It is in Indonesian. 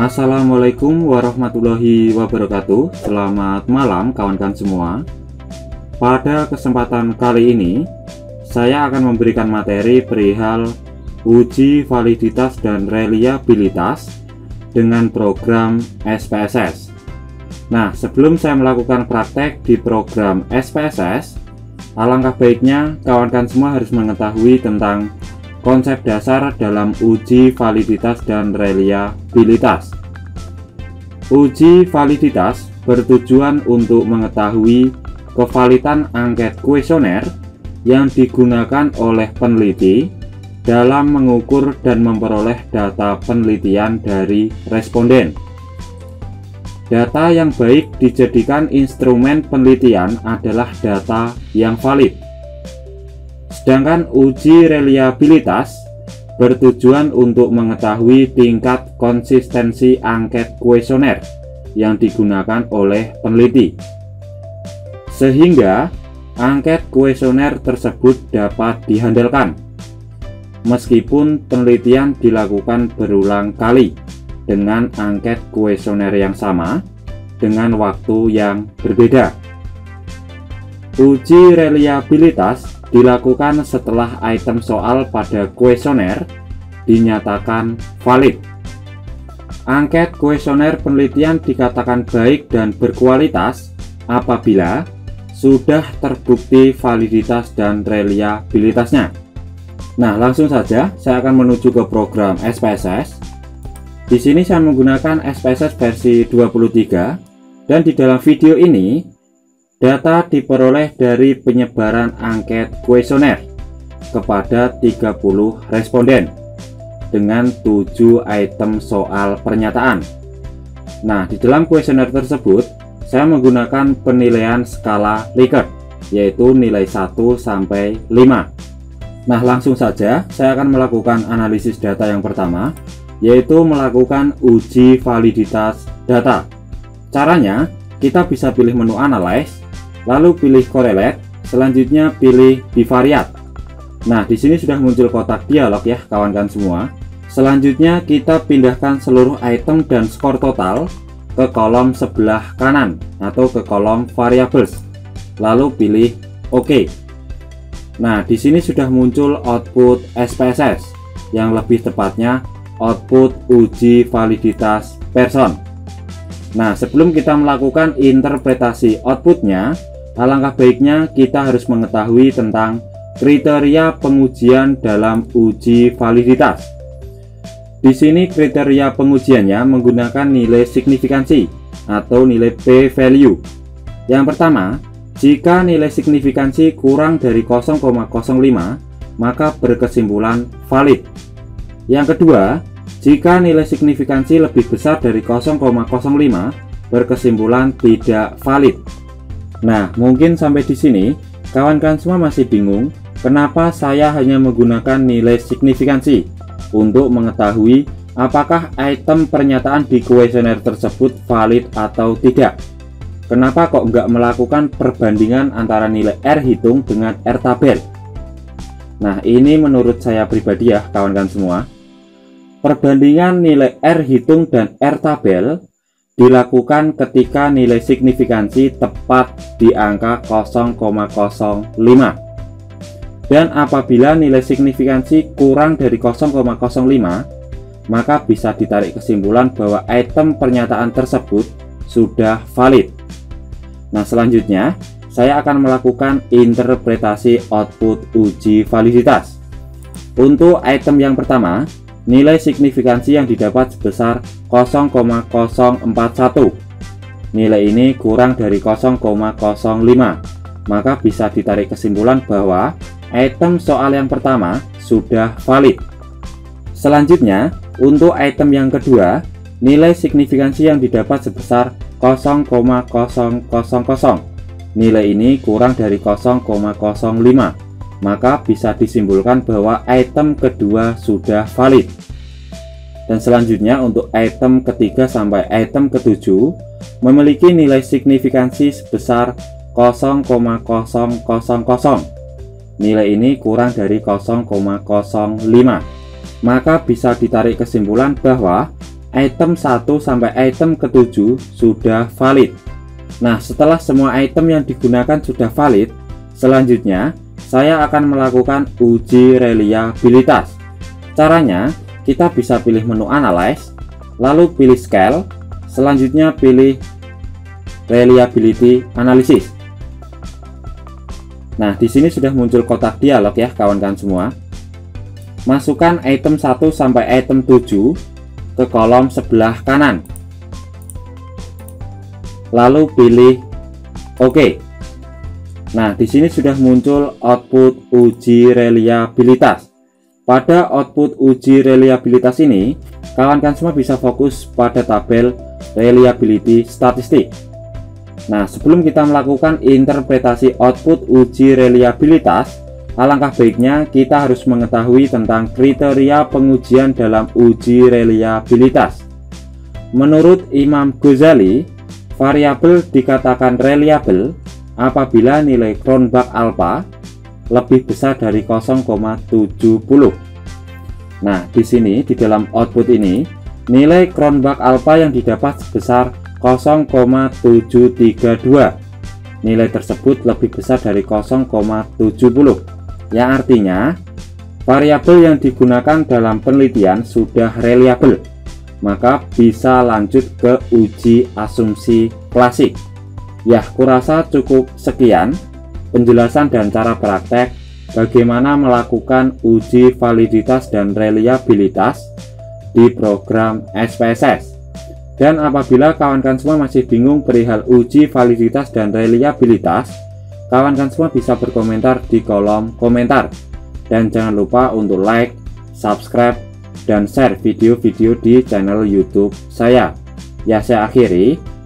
Assalamualaikum warahmatullahi wabarakatuh. Selamat malam kawan-kawan semua. Pada kesempatan kali ini Saya akan memberikan materi perihal Uji validitas dan reliabilitas Dengan program SPSS Nah sebelum saya melakukan praktek di program SPSS Alangkah baiknya kawan-kawan semua harus mengetahui tentang konsep dasar dalam uji validitas dan reliabilitas. Uji validitas bertujuan untuk mengetahui kevalitan angket kuesioner yang digunakan oleh peneliti dalam mengukur dan memperoleh data penelitian dari responden. Data yang baik dijadikan instrumen penelitian adalah data yang valid Sedangkan uji reliabilitas bertujuan untuk mengetahui tingkat konsistensi angket kuesioner yang digunakan oleh peneliti. Sehingga angket kuesioner tersebut dapat dihandalkan meskipun penelitian dilakukan berulang kali dengan angket kuesioner yang sama dengan waktu yang berbeda. Uji reliabilitas dilakukan setelah item soal pada kuesioner dinyatakan valid. Angket kuesioner penelitian dikatakan baik dan berkualitas apabila sudah terbukti validitas dan reliabilitasnya. Nah, langsung saja saya akan menuju ke program SPSS. Di sini saya menggunakan SPSS versi 23 dan di dalam video ini Data diperoleh dari penyebaran angket kuesioner kepada 30 responden dengan 7 item soal pernyataan. Nah, di dalam kuesioner tersebut, saya menggunakan penilaian skala Likert, yaitu nilai 1 sampai 5. Nah, langsung saja saya akan melakukan analisis data yang pertama, yaitu melakukan uji validitas data. Caranya, kita bisa pilih menu Analyze lalu pilih correlate, selanjutnya pilih bivariate. Nah, di sini sudah muncul kotak dialog ya kawan-kawan semua. Selanjutnya kita pindahkan seluruh item dan skor total ke kolom sebelah kanan atau ke kolom variables. Lalu pilih OK. Nah, di sini sudah muncul output SPSS yang lebih tepatnya output uji validitas person. Nah, sebelum kita melakukan interpretasi outputnya, Alangkah baiknya kita harus mengetahui tentang kriteria pengujian dalam uji validitas. Di sini kriteria pengujiannya menggunakan nilai signifikansi atau nilai p-value. Yang pertama, jika nilai signifikansi kurang dari 0,05, maka berkesimpulan valid. Yang kedua, jika nilai signifikansi lebih besar dari 0,05, berkesimpulan tidak valid. Nah, mungkin sampai di sini kawan-kawan semua masih bingung kenapa saya hanya menggunakan nilai signifikansi untuk mengetahui apakah item pernyataan di kuesioner tersebut valid atau tidak. Kenapa kok nggak melakukan perbandingan antara nilai R hitung dengan R tabel? Nah, ini menurut saya pribadi ya kawan-kawan semua. Perbandingan nilai R hitung dan R tabel dilakukan ketika nilai signifikansi tepat di angka 0,05 dan apabila nilai signifikansi kurang dari 0,05 maka bisa ditarik kesimpulan bahwa item pernyataan tersebut sudah valid. Nah selanjutnya saya akan melakukan interpretasi output uji validitas untuk item yang pertama nilai signifikansi yang didapat sebesar 0,041 nilai ini kurang dari 0,05 maka bisa ditarik kesimpulan bahwa item soal yang pertama sudah valid. Selanjutnya untuk item yang kedua nilai signifikansi yang didapat sebesar 0,000 nilai ini kurang dari 0,05 maka bisa disimpulkan bahwa item kedua sudah valid. Dan selanjutnya untuk item ketiga sampai item ketujuh memiliki nilai signifikansi sebesar 0,000. Nilai ini kurang dari 0,05. maka bisa ditarik kesimpulan bahwa item 1 sampai item ke-7 sudah valid. Nah, setelah semua item yang digunakan sudah valid, selanjutnya saya akan melakukan uji reliabilitas. Caranya, kita bisa pilih menu Analyze, lalu pilih Scale, selanjutnya pilih Reliability Analysis. Nah, di sini sudah muncul kotak dialog ya kawan-kawan semua. Masukkan item 1 sampai item 7 ke kolom sebelah kanan. Lalu pilih OK. Nah, di sini sudah muncul output uji reliabilitas. Pada output uji reliabilitas ini, kawan-kawan semua bisa fokus pada tabel reliability statistik. Nah, sebelum kita melakukan interpretasi output uji reliabilitas, alangkah baiknya kita harus mengetahui tentang kriteria pengujian dalam uji reliabilitas. Menurut Imam Ghazali, variabel dikatakan reliable apabila nilai Cronbach alpha lebih besar dari 0,70. Nah, di sini di dalam output ini, nilai Cronbach alpha yang didapat sebesar 0,732 nilai tersebut lebih besar dari 0,70 yang artinya variabel yang digunakan dalam penelitian sudah reliable. Maka bisa lanjut ke uji asumsi klasik ya kurasa cukup sekian penjelasan dan cara praktek bagaimana melakukan uji validitas dan reliabilitas di program SPSS dan apabila kawan-kawan semua masih bingung perihal uji validitas dan reliabilitas, kawan-kawan semua bisa berkomentar di kolom komentar. Dan jangan lupa untuk like, subscribe, dan share video-video di channel YouTube saya. Ya saya akhiri.